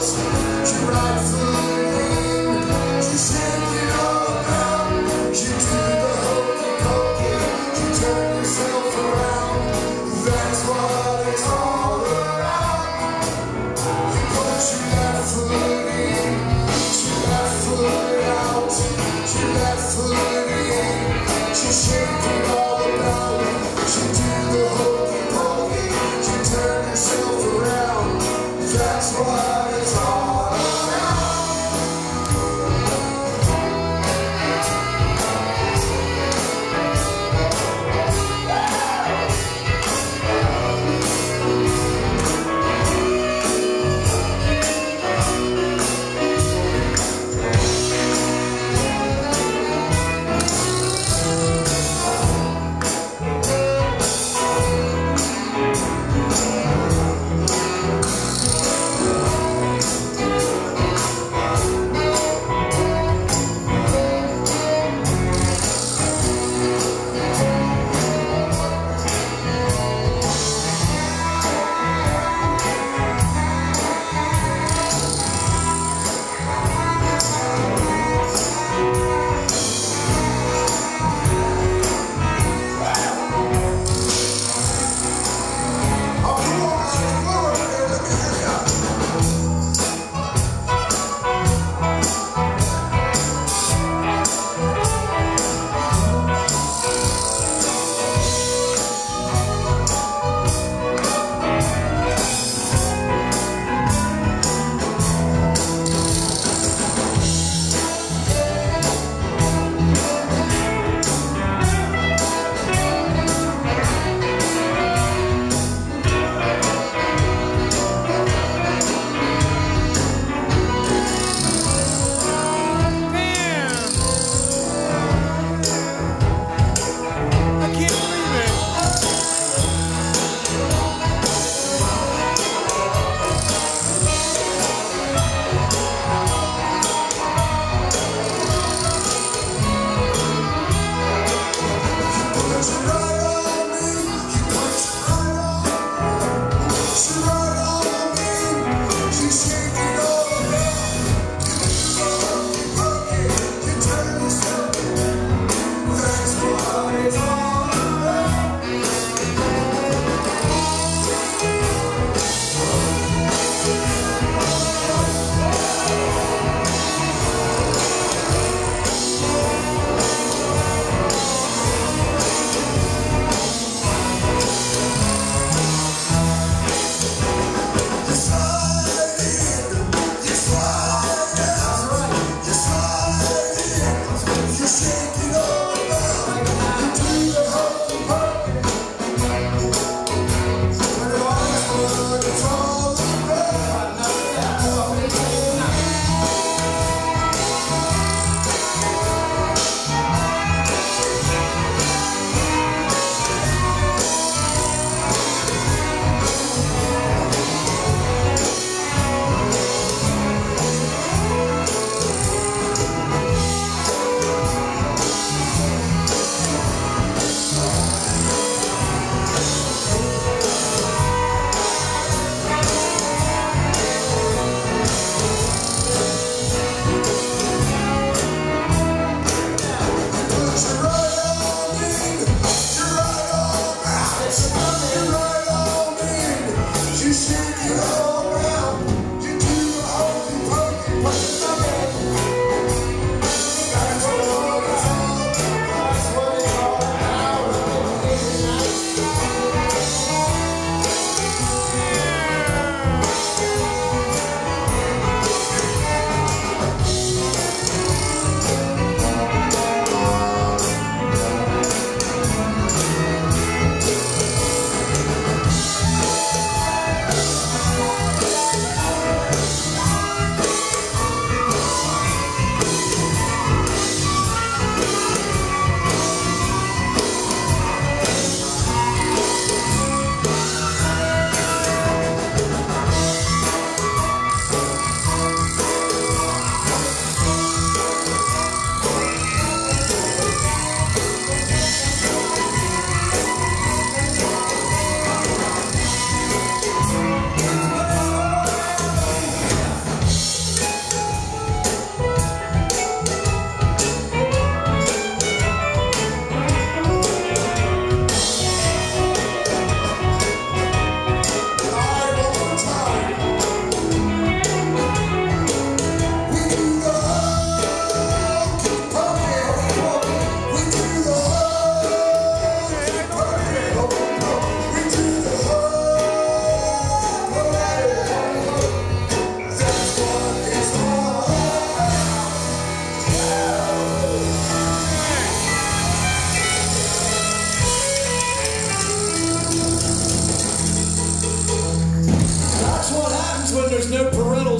Ghost. Christmas.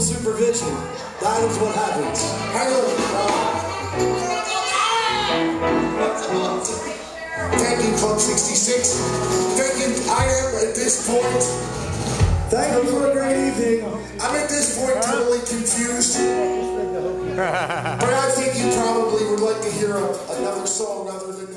Supervision. That is what happens. Thank you, Club 66. Thank you. I am at this point. Thank you for a great evening. I'm at this point totally confused. but I think you probably would like to hear a, another song other than.